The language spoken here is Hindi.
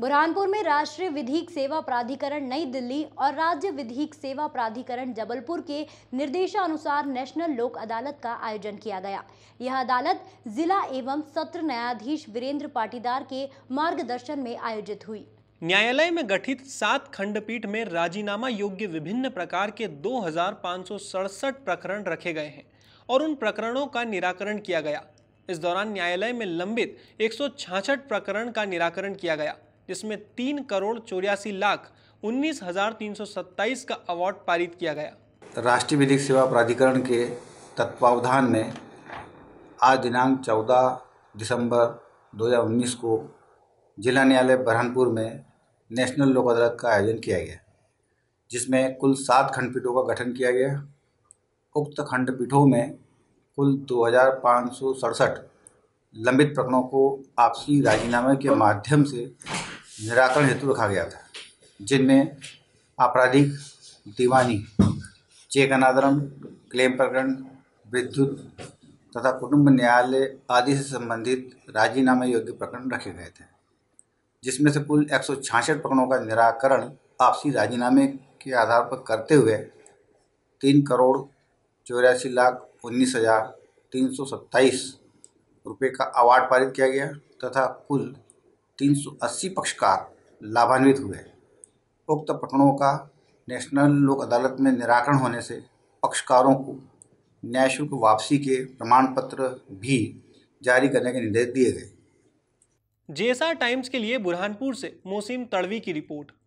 बुरहानपुर में राष्ट्रीय विधिक सेवा प्राधिकरण नई दिल्ली और राज्य विधिक सेवा प्राधिकरण जबलपुर के निर्देशानुसार नेशनल लोक अदालत का आयोजन किया गया। यह अदालत जिला एवं सत्र न्यायाधीश वीरेंद्र पाटीदार के मार्गदर्शन में आयोजित हुई। न्यायालय में गठित सात खंडपीठ में राजीनामा योग्य विभिन्न प्रकार के दो हज़ार पाँच सौ सड़सठ प्रकरण रखे गए हैं और उन प्रकरणों का निराकरण किया गया। इस दौरान न्यायालय में लंबित एक प्रकरण का निराकरण किया गया। जिसमें तीन करोड़ चौरासी लाख उन्नीस हज़ार तीन सौ सत्ताईस का अवार्ड पारित किया गया। राष्ट्रीय विधिक सेवा प्राधिकरण के तत्वावधान में आज दिनांक 14 दिसंबर 2019 को जिला न्यायालय बरहानपुर में नेशनल लोक अदालत का आयोजन किया गया, जिसमें कुल सात खंडपीठों का गठन किया गया। उक्त खंडपीठों में कुल दो हज़ार पाँच सौ सड़सठ लंबित प्रकरणों को आपसी राजीनामे के माध्यम से निराकरण हेतु रखा गया था, जिनमें आपराधिक दीवानी, चेक अनादरम क्लेम प्रकरण, विद्युत तथा कुटुंब न्यायालय आदि से संबंधित राजीनामे योग्य प्रकरण रखे गए थे, जिसमें से कुल एक सौ छियासठ प्रकरणों का निराकरण आपसी राजीनामे के आधार पर करते हुए तीन करोड़ चौरासी लाख उन्नीस हज़ार तीन सौ सत्ताईस रुपये का अवार्ड पारित किया गया तथा कुल 380 पक्षकार लाभान्वित हुए उक्त प्रकरणों का नेशनल लोक अदालत में निराकरण होने से पक्षकारों को न्याय शुल्क वापसी के प्रमाण पत्र भी जारी करने के निर्देश दिए गए। जेएसआर टाइम्स के लिए बुरहानपुर से मोसिम तड़वी की रिपोर्ट।